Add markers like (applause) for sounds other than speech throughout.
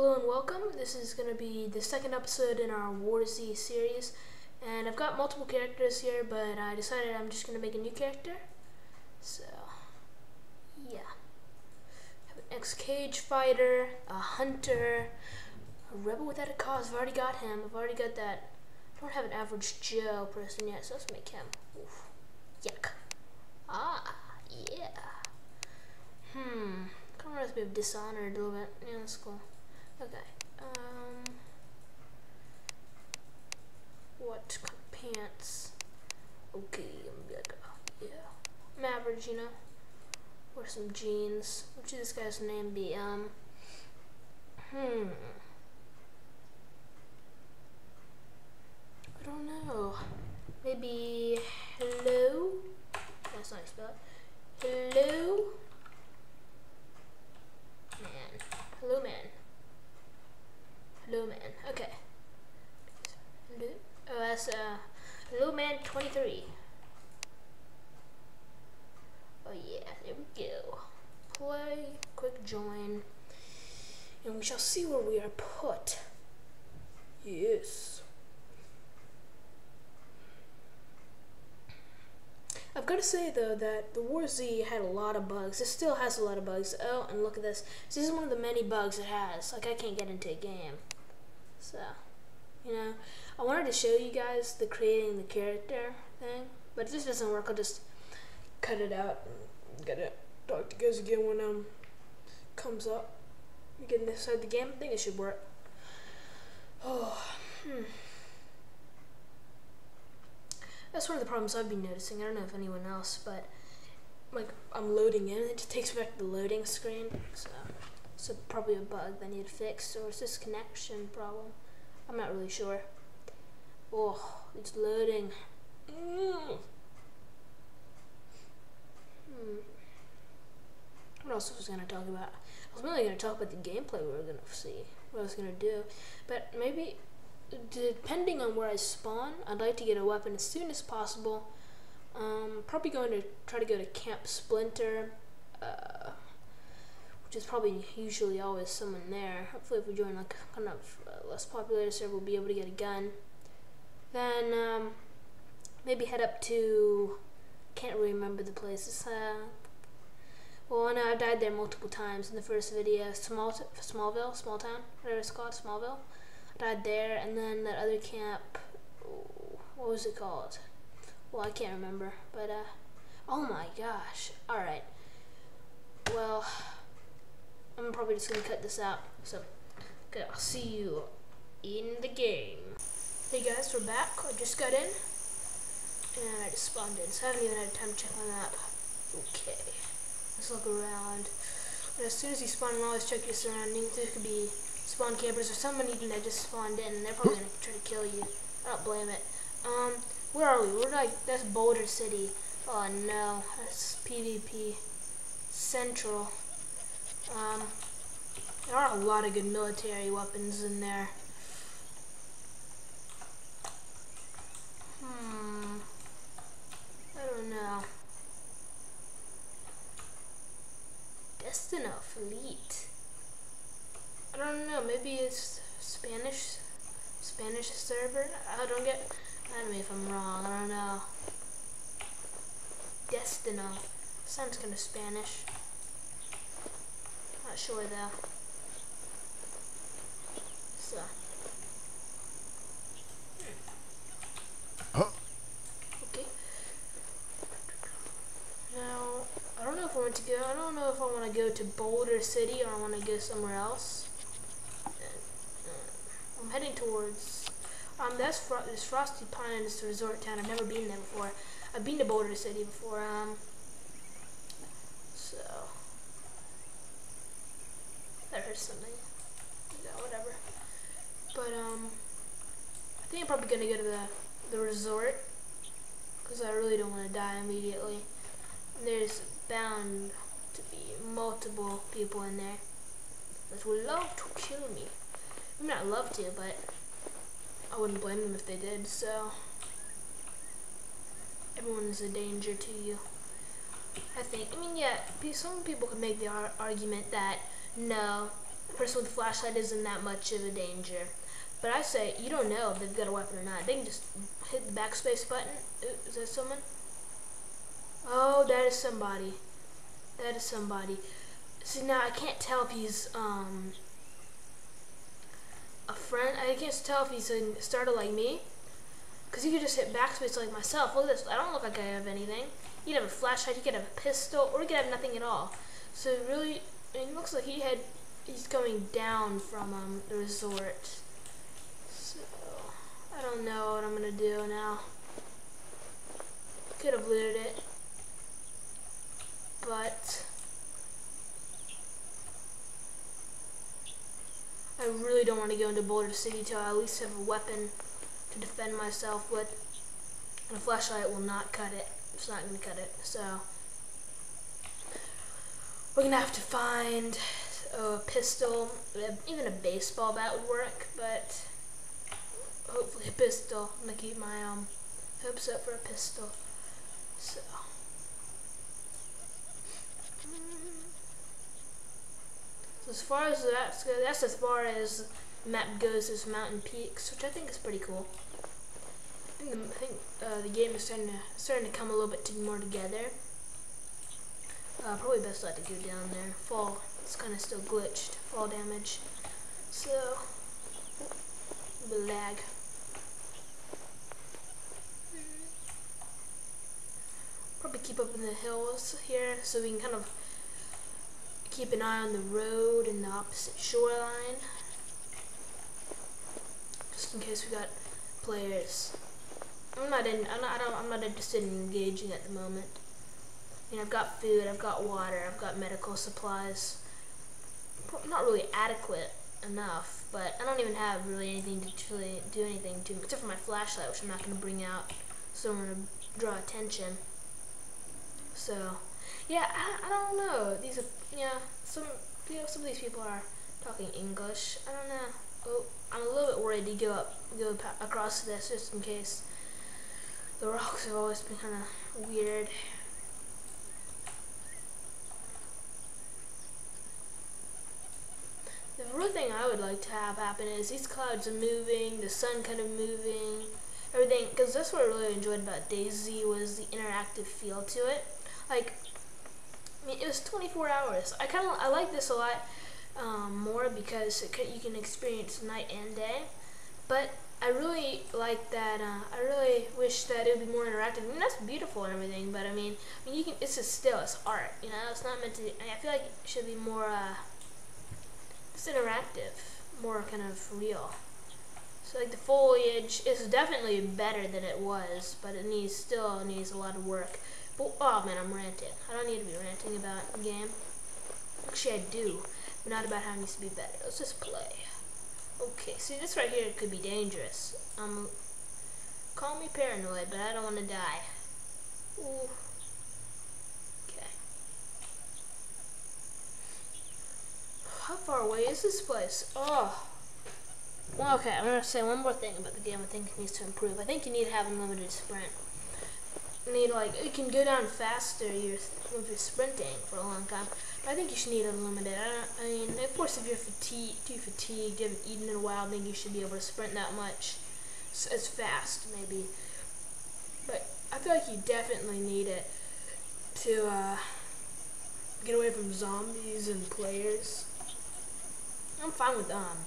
Hello and welcome. This is going to be the second episode in our War Z series. And I've got multiple characters here, but I decided I'm just going to make a new character. So, yeah. Have an ex-cage fighter, a hunter, a rebel without a cause. I've already got him. I've already got that. I don't have an average Joe person yet, so let's make him. Oof. Yuck. Ah, yeah. Hmm. Kind of reminds me of Dishonored a little bit. Yeah, that's cool. Okay. Um, what pants? Okay, I'm gonna go. Yeah, average, you know. Wear some jeans. What should this guy's name be? Um, hmm. I don't know. Maybe hello. That's not spell. Hello. Man. Hello, man. Man. Okay. Oh, that's uh, Hello 23. Oh yeah, there we go. Play, quick join, and we shall see where we are put. Yes. I've got to say though that the War Z had a lot of bugs. It still has a lot of bugs. Oh, and look at this. This is one of the many bugs it has. Like I can't get into a game. So, you know, I wanted to show you guys the creating the character thing, but if this doesn't work, I'll just cut it out and get it. Talk to you guys again when um comes up. You get inside the game. I think it should work. Oh, hmm. That's one of the problems I've been noticing. I don't know if anyone else, but like I'm loading in, it just takes me back to the loading screen. So. So probably a bug they need to fix, or is this connection problem? I'm not really sure. Oh, it's loading. Mm. Hmm. What else was I going to talk about? I was mainly going to talk about the gameplay we were going to see, what I was going to do. But maybe, depending on where I spawn, I'd like to get a weapon as soon as possible. Um, probably going to try to go to Camp Splinter. Uh, which is probably usually always someone there. Hopefully, if we join like kind of uh, less popular server, we'll be able to get a gun. Then um, maybe head up to can't really remember the places. Uh, well, I know I've died there multiple times in the first video. Small Smallville, small town, whatever it's called, Smallville. I died there, and then that other camp. What was it called? Well, I can't remember, but uh, oh my gosh! All right. Well. I'm probably just gonna cut this out. So, okay, I'll see you in the game. Hey guys, we're back. I just got in, and I just spawned in, so I haven't even had time to check my map. Okay, let's look around. But as soon as you spawn in, always check your surroundings. There could be spawn campers or someone even that just spawned in, and they're probably gonna try to kill you. I don't blame it. Um, where are we? We're like, that's Boulder City. Oh no, that's PvP Central. Um, there are a lot of good military weapons in there. Hmm. I don't know. Destino Fleet. I don't know. Maybe it's Spanish, Spanish server. I don't get. I don't know if I'm wrong. I don't know. Destino. Sounds kind of Spanish sure though. So. Huh? Okay. Now, I don't know if I want to go. I don't know if I want to go to Boulder City or I want to go somewhere else. Uh, I'm heading towards. Um, that's Fro this Frosty Pine is a resort town. I've never been there before. I've been to Boulder City before. Um, or something. Yeah, whatever. But, um, I think I'm probably going to go to the, the resort. Because I really don't want to die immediately. There's bound to be multiple people in there that would love to kill me. I mean, not love to, but I wouldn't blame them if they did, so everyone's a danger to you. I think. I mean, yeah, some people could make the ar argument that no, person with a flashlight isn't that much of a danger. But I say, you don't know if they've got a weapon or not. They can just hit the backspace button. Is that someone? Oh, that is somebody. That is somebody. See, now I can't tell if he's, um, a friend. I can't tell if he's a starter like me. Because he could just hit backspace like myself. Look at this. I don't look like I have anything. He could have a flashlight, he could have a pistol, or he could have nothing at all. So really, it looks like he had, he's coming down from um, the resort. So, I don't know what I'm going to do now. Could have looted it. But... I really don't want to go into Boulder City till I at least have a weapon to defend myself with. And a flashlight will not cut it. It's not going to cut it. So we're going to have to find a pistol. Even a baseball bat would work, but hopefully a pistol. I'm to keep my um, hopes up for a pistol. So. As far as that's that's as far as map goes as mountain peaks, which I think is pretty cool. I think the, I think, uh, the game is starting to starting to come a little bit more together. Uh, probably best not to go down there. Fall. It's kind of still glitched. Fall damage. So, a lag. Probably keep up in the hills here so we can kind of keep an eye on the road and the opposite shoreline. Just in case we got players. I'm not in. I'm not. I don't, I'm not interested in engaging at the moment. I mean, I've got food. I've got water. I've got medical supplies. Not really adequate enough, but I don't even have really anything to really do anything to, except for my flashlight, which I'm not going to bring out, so I'm going to draw attention. So, yeah, I, I don't know. These are, yeah, some, you know, some of these people are talking English. I don't know. Oh, I'm a little bit worried to go up, go across this just in case. The rocks have always been kind of weird. The real thing I would like to have happen is these clouds are moving, the sun kind of moving, everything. Because that's what I really enjoyed about DayZ was the interactive feel to it. Like, I mean, it was 24 hours. I kind of I like this a lot um, more because you can experience night and day. But I really like that. Uh, I really wish that it would be more interactive. I mean, that's beautiful and everything, but I mean, I mean, you can. It's just still, it's art. You know, it's not meant to. I feel like it should be more, uh, just interactive, more kind of real. So like the foliage is definitely better than it was, but it needs still needs a lot of work. But oh man, I'm ranting. I don't need to be ranting about the game. Actually, I do, but not about how it needs to be better. Let's just play. Okay, see this right here could be dangerous. Um, call me paranoid, but I don't want to die. Ooh. Okay. How far away is this place? Oh. Well, okay, I'm gonna say one more thing about the game. I think it needs to improve. I think you need to have unlimited sprint. You need like it can go down faster. If you're sprinting for a long time. I think you should need unlimited. I, I mean, of course, if you're fatigued, too fatigued, you haven't eaten in a while, then you should be able to sprint that much as fast, maybe. But I feel like you definitely need it to uh, get away from zombies and players. I'm fine with um,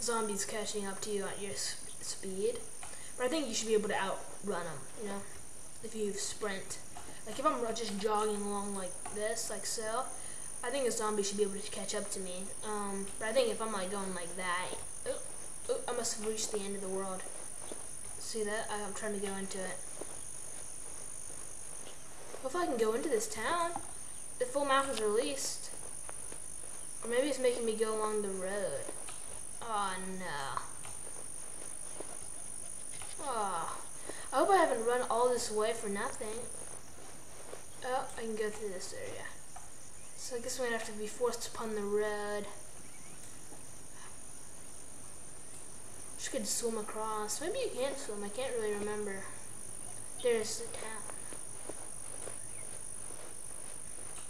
zombies catching up to you at your speed, but I think you should be able to outrun them, you know, if you sprint. Like if I'm just jogging along like this, like so, I think a zombie should be able to catch up to me. Um, but I think if I'm like going like that, oh, oh, I must have reached the end of the world. See that? I'm trying to go into it. If I can go into this town, the full map is released. Or maybe it's making me go along the road. Oh no. Oh. I hope I haven't run all this way for nothing. Oh, I can go through this area. So I guess we might have to be forced upon the road. Just could swim across. Maybe you can't swim. I can't really remember. There's the town.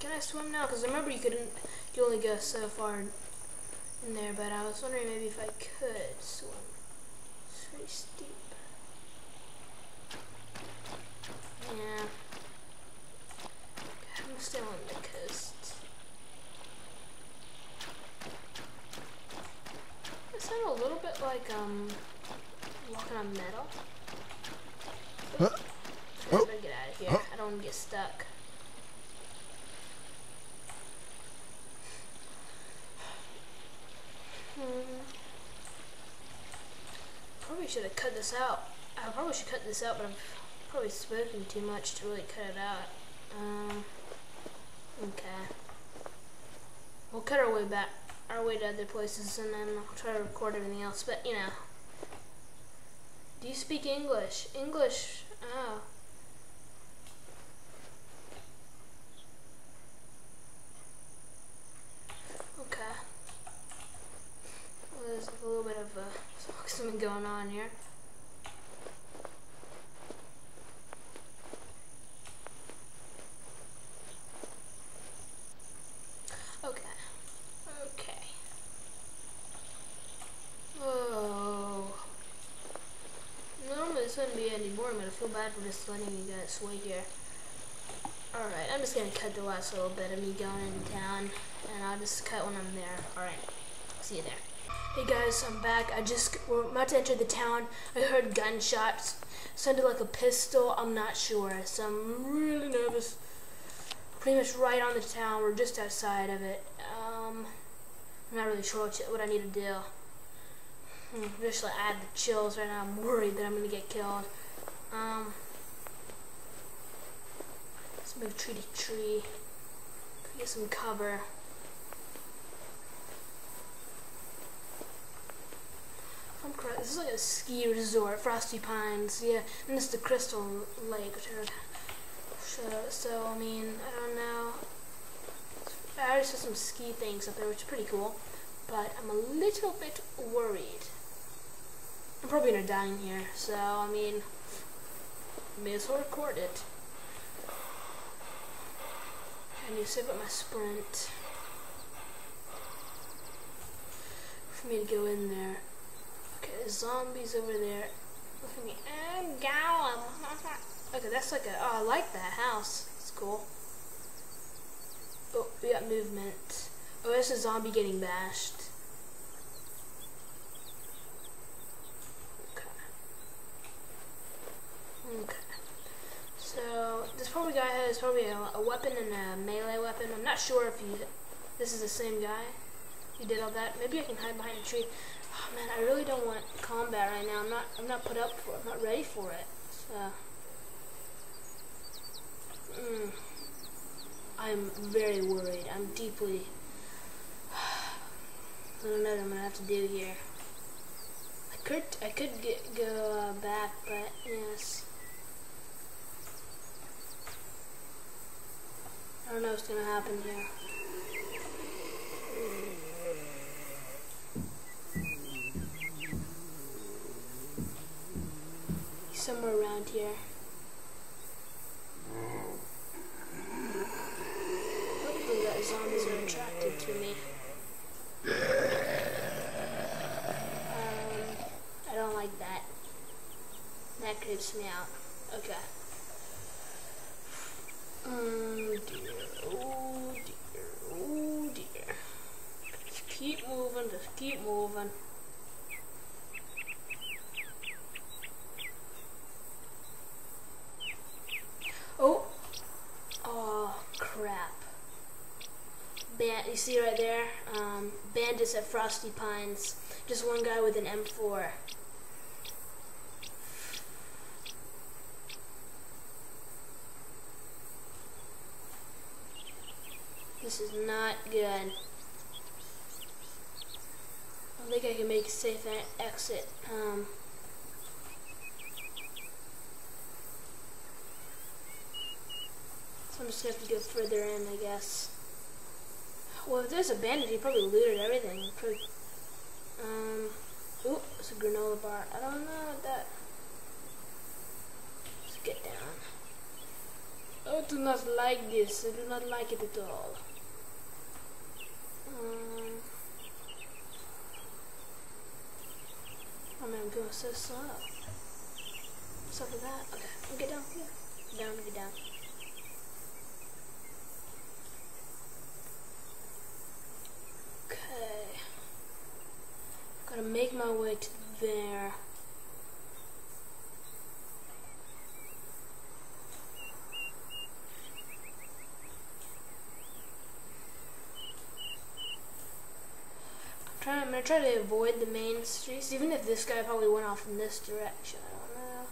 Can I swim now? Because I remember you couldn't. You only go so far in there, but I was wondering maybe if I could swim. It's very steep. Yeah. I'm still on the coast. It sounded a little bit like um walking on metal. Huh? I better get out of here. I don't want to get stuck. Hmm. Probably should have cut this out. I probably should cut this out, but I'm probably smoking too much to really cut it out. Um, okay. We'll cut our way back, our way to other places, and then I'll try to record everything else. But you know, do you speak English? English? Oh. Okay. Well, there's a little bit of uh, something going on here. Okay. Okay. Oh. Normally this wouldn't be any boring, I feel bad for just letting you guys wait here. Alright, I'm just gonna cut the last little bit of me going into town, and I'll just cut when I'm there. Alright, see you there. Hey guys, I'm back. I just, we're about to enter the town. I heard gunshots. Sounded like a pistol, I'm not sure. So I'm really nervous. Pretty much right on the town, we're just outside of it. Um, I'm not really sure what, what I need to do. Hmm, just like I add the chills right now. I'm worried that I'm gonna get killed. Um, let's move tree to tree. Get some cover. I'm correct. This is like a ski resort, Frosty Pines. Yeah, and this is the Crystal Lake. Which so, so I mean, I don't know. I already saw some ski things up there, which is pretty cool. But I'm a little bit worried. I'm probably gonna die in here, so I mean, may as well record it. I need to save up my sprint for me to go in there. Okay, there's zombies over there. Look at me. I'm. (laughs) Okay, that's like a. Oh, I like that house. It's cool. Oh, we got movement. Oh, there's a zombie getting bashed. Okay. So this probably a, a, weapon and a melee weapon. I'm not sure if he, this is the same guy. He did all that. Maybe I can hide behind a tree. Oh man, I really don't want combat right now. I'm not. I'm not put up for. I'm not ready for it. So. Mm, I'm very worried. I'm deeply. (sighs) I don't know what I'm gonna have to do here. I could. I could get go uh, back, but yes. Know what's gonna happen here. He's somewhere around here. Hopefully that zombies are attracted to me. Um, I don't like that. That creeps me out. Okay. Oh dear, oh dear, oh dear. Just keep moving, Oh, oh crap. Band, you see right there? Um, bandits at Frosty Pines. Just one guy with an M4. This is not good. I think I can make a safe exit. Um, so I'm just gonna have to go further in, I guess. Well, if there's a bandit, he probably looted everything. Probably, um, it's a granola bar. I don't know that. Let's get down. I do not like this. I do not like it at all. Um, I'm going so slow. What's up with that? Okay, I'll get down. Yeah. Down, get down. Okay. Gotta make my way to there. I'm gonna try to avoid the main streets, even if this guy probably went off in this direction. I don't know.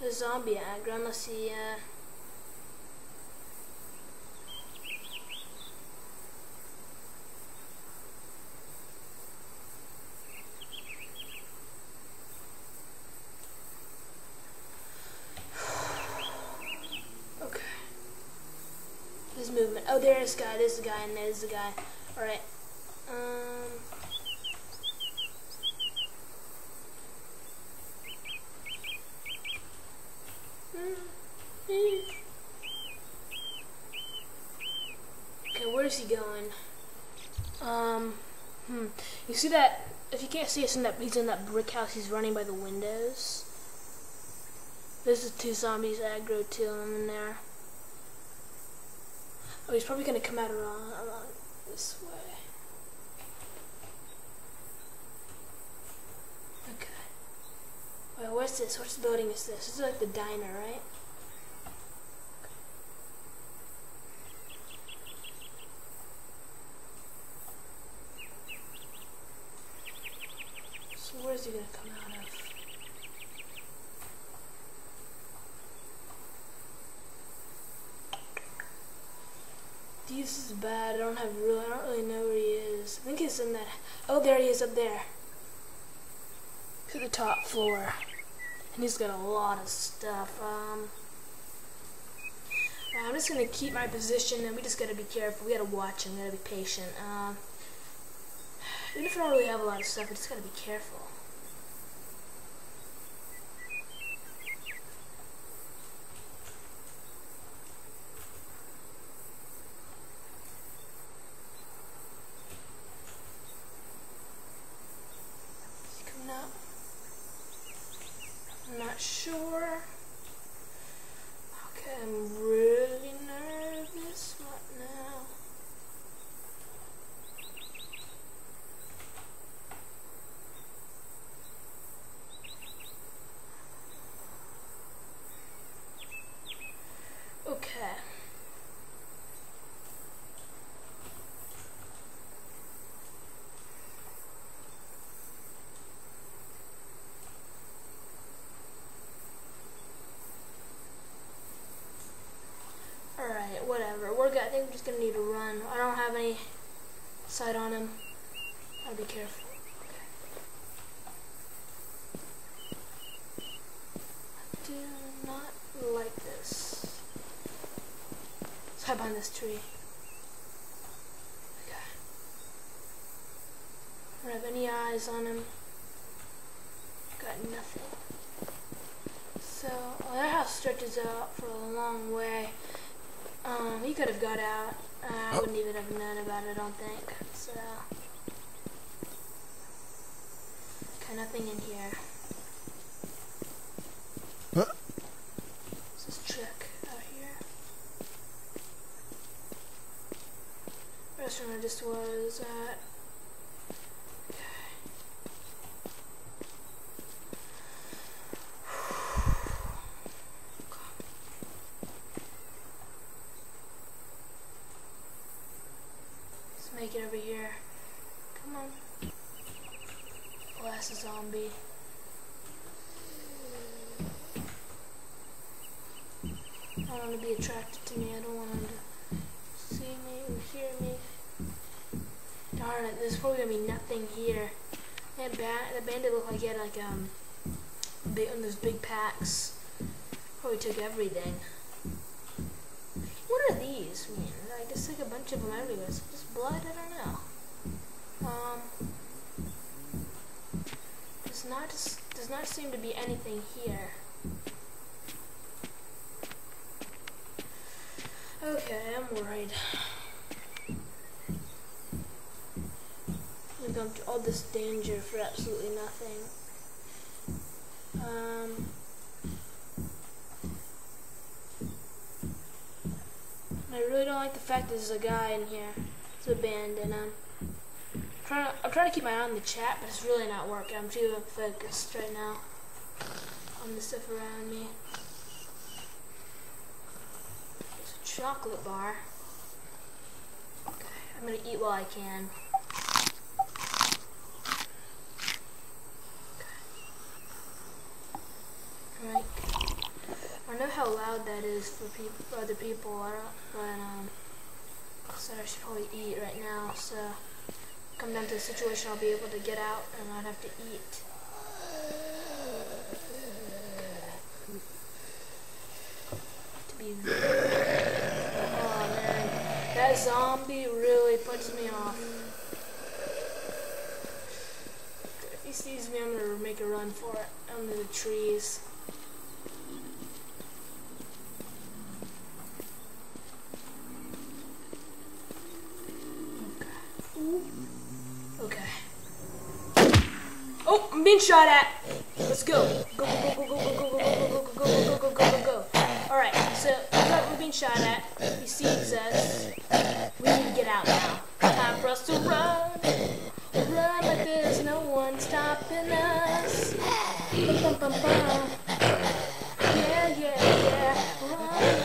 The zombie aggro, unless he, uh, (sighs) Okay. There's movement. Oh, there's the guy. There's a guy, and there's a guy. All right. Um. Okay, where's he going? Um, hmm. You see that? If you can't see us in that, he's in that brick house. He's running by the windows. There's the two zombies aggro to him in there. Oh, he's probably gonna come out around, around this way. Okay. Wait, what's this? Which building is this? This is like the diner, right? So where's he gonna come out of? This is bad. I don't have real. I don't really know where he is. I think he's in that. Oh, there he is up there. To the top floor, and he's got a lot of stuff. Um, I'm just gonna keep my position, and we just gotta be careful. We gotta watch him. We gotta be patient. Um, (sighs) even if I don't really have a lot of stuff, we just gotta be careful. Is he coming out? I'm not sure. Okay, I'm really nervous right now. Okay. Alright, whatever. We're good. I think we're just gonna need to run. I don't have any sight on him. I'll be careful. I do not like this. Let's hide behind this tree. Okay. I don't have any eyes on him. Got nothing. So, well, that house stretches out for a long way. Um, he could have got out. Uh, I wouldn't even have known about it, I don't think. So, okay, nothing in here. Huh? Let's just check out here. Restaurant I just was at. Okay. Let's make it over here. Come on. Oh, that's a zombie. I don't want to be attracted to me. I don't want him to see me or hear me. Darn it, there's probably gonna be nothing here. That ba- the bandit looked like he had like um big one of those big packs. Probably took everything. What are these? I mean, like just like a bunch of them everywhere. Is it just blood? I don't know. Does not does not seem to be anything here. Okay, I'm worried. to come to all this danger for absolutely nothing. Um, I really don't like the fact there's a guy in here. It's a band, um, trying I'm trying to keep my eye on the chat, but it's really not working. I'm too focused right now on the stuff around me. It's a chocolate bar. Okay, I'm gonna eat while I can. Okay. Right. I know how loud that is for people, for other people. I don't, but um, so I should probably eat right now. So come down to a situation, I'll be able to get out and not have to eat. To be oh man, that zombie really puts me off. If he sees me, I'm gonna make a run for it under the trees. Okay. Oh, I'm being shot at. Let's go. Go, go, go, go, go, go, go, go, go, go, go, go, go, go, go, go. All right. So we're being shot at. He sees us. We need to get out now. Time for us to run. Run like there's no one stopping us. Bum, bum, bum. Yeah, yeah, yeah. Run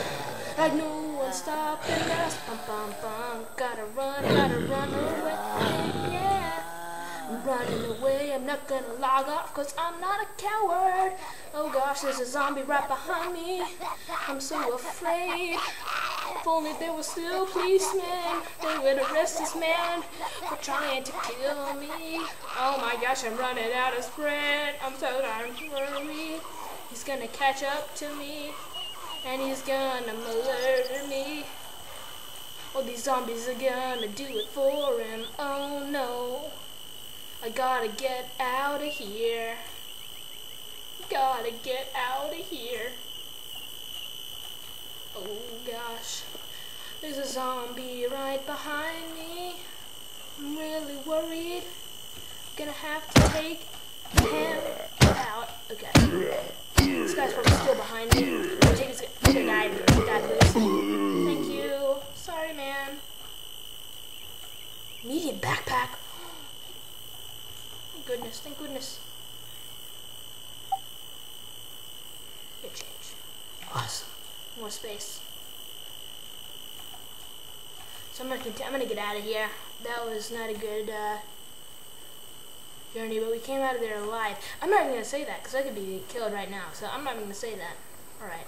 like no one's stopping us. Bum, bum, bum. Gotta run, gotta run away. Running away, I'm not gonna log off cause I'm not a coward. Oh gosh, there's a zombie right behind me. I'm so afraid. If only there were still policemen, they would arrest this man for trying to kill me. Oh my gosh, I'm running out of sprint. I'm so darn worried. He's gonna catch up to me, and he's gonna murder me. All these zombies are gonna do it for him. Oh no. I gotta get out of here. Gotta get out of here. Oh gosh. There's a zombie right behind me. I'm really worried. Gonna have to take him out. Okay. This guy's probably still behind me. Take guy. Thank you. Sorry, man. Medium backpack. Goodness, thank goodness. Good change. Awesome. More space. So I'm gonna I'm gonna get out of here. That was not a good uh, journey, but we came out of there alive. I'm not even gonna say that because I could be killed right now. So I'm not even gonna say that. All right.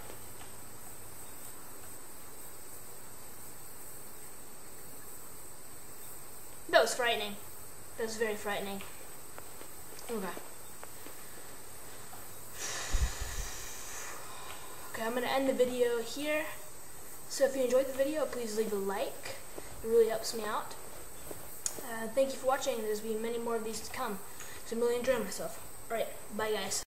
That was frightening. That was very frightening. Okay. Okay, I'm going to end the video here. So if you enjoyed the video, please leave a like. It really helps me out. Uh, thank you for watching. There's been many more of these to come. So I'm really enjoying myself. Alright, bye guys.